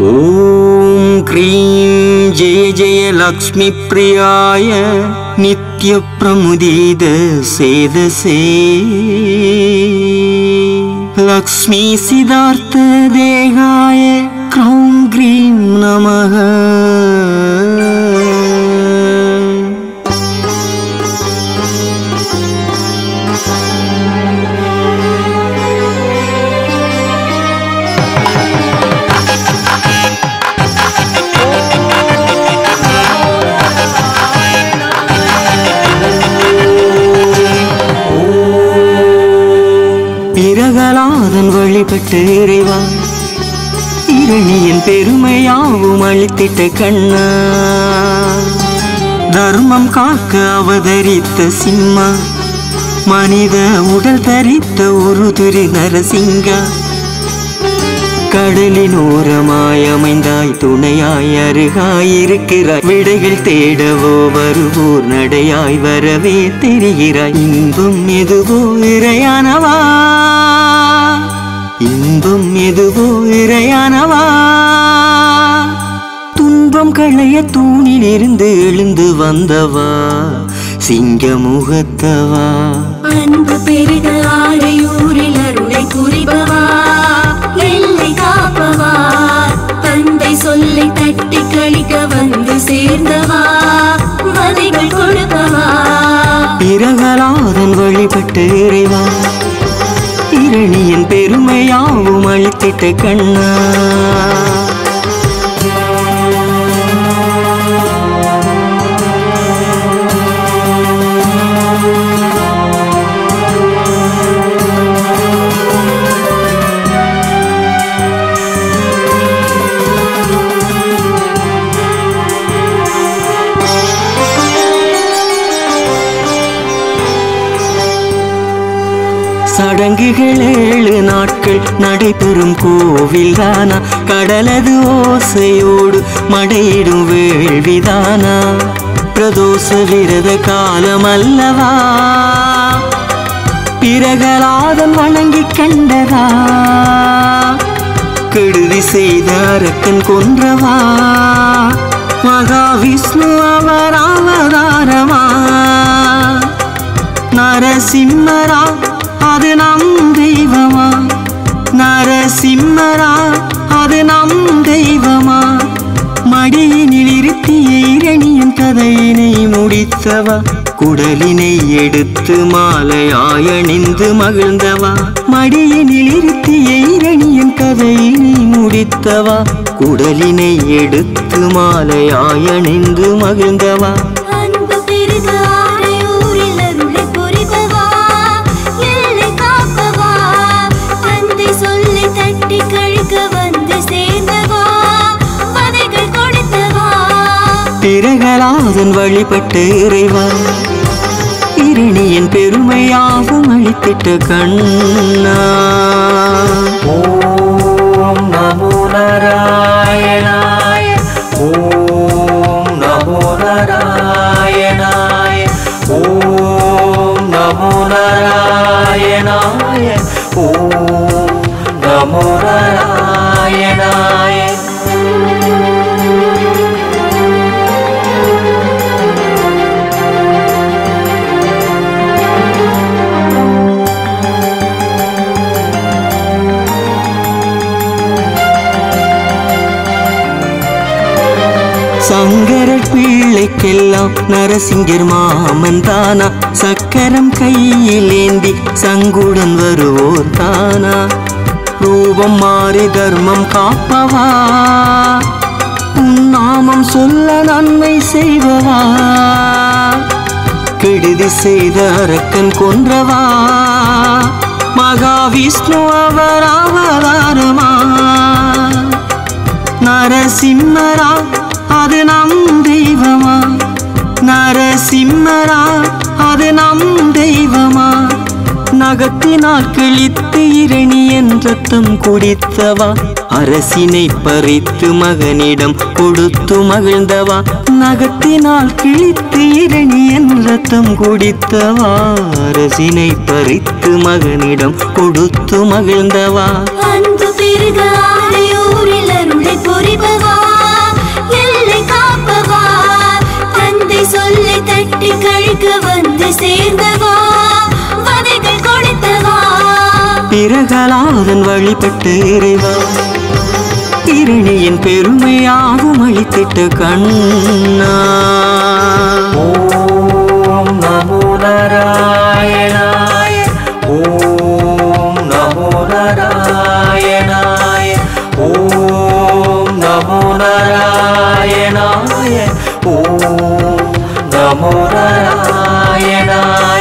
ॐ क्रीं जय जय लक्ष्मीप्रियाय नित्यप्रमुदीद सेदसे लक्ष्मी सिद्धार्थदेहाय क्रौं ग्रीं नमः பிரகலாதன் வழிபட்டு இறைவா. இரணியின் பெருமையாவும் அளித்திட்ட கண்ணா. தர்மம் காக்க அவதரித்த சிம்மா. மனித உடல் தரித்த ஒரு திரு நரசிங்கா. கடலின் ஓரமாயமை துணையாய் துணையாய் அருகாயிருக்கிறாய். விடைகள் தேடவோ வருவோர் நடையாய் வரவே தெரிகிறாய். இன்பம் எதுவோ இறையானவா? இன்பம் எதுவோ இறையானவா? துன்பம் களைய தூணில் இருந்து எழுந்து வந்தவா? சிங்க முகத்தவா அன்பு பெருக ஆரையூரில் அருளை புரிபவா? சொல்லை தட்டி கழிக்க வந்து சேர்ந்தவா? வதைகள் கொடுப்பவா? பிரகலாதன் வழிபட்டு இறைவா? இரணியின் பெருமையாவும் அளித்திட்ட கண்ணா? சடங்குகள் ஏழு நாட்கள் நடைபெறும் கோவில்தானா? கடலது ஓசையோடு மடையிடும் வேள்விதானா? பிரதோஷ விரத காலம் அல்லவா பிரகலாதன் வணங்கி கண்டதா? கெடுதி செய்த அரக்கன் கொன்றவா? மகாவிஷ்ணு அவர் அவதாரமா? நரசிம்மரா அது நம் தெய்வமா? நரசிம்மரா அது நம் தெய்வமா? மடியினில் இருத்திய இரணியின் கதையினை முடித்தவா? குடலினை எடுத்து மாலையாய் அணிந்து மகிழ்ந்தவா? மடியினில் இருத்திய இரணியின் கதையினை முடித்தவா? குடலினை எடுத்து மாலையாய் அணிந்து மகிழ்ந்தவா? பிரகலாதன் வழிபட்டு இறைவா. இரணியின் பெருமையாகும் அளித்திட்ட கண்ணா. ஓம் நமோ நாராயணாய ஓம் நமோ நாராயணாய ஓம் நமோ நாராயணாய ஓம் நமோ நாராயணாய. பிள்ளைக்கெல்லாம் நரசிங்கர் மாமன் தானா? சக்கரம் கையில் ஏந்தி சங்குடன் வருவோர் தானா? ரூபம் மாறி தர்மம் காப்பவா? உன்னாமம் சொல்ல நன்மை செய்வவா கெடுதி செய்த அரக்கன் கொன்றவா? மகாவிஷ்ணு அவர் அவதாரமா நரசிம்மரா அது நம் தெய்வமா? நரசிம்மரா அது நம் தெய்வமா? நகத்தினால் கிழித்து இரணி என் ரத்தம் குடித்தவா? அரசினை பறித்து மகனிடம் கொடுத்து மகிழ்ந்தவா? நகத்தினால் கிழித்து இரணி என் ரத்தம் குடித்தவா? அரசினை பறித்து மகனிடம் கொடுத்து மகிழ்ந்தவா? அன்பு பெருக ஆரையூரில் அருளை பொறிபவா? பிறகலாதன் வழிபட்டு இறைவா இரணியின் பெருமையாகும் அளித்திட்டு கண்ணா. ஓம் நமோ நாராயணாய ஓம் நமோ நாராயணாய ஓம் நமோ நாராயணாய ஓம் நமோ நாராயணாய.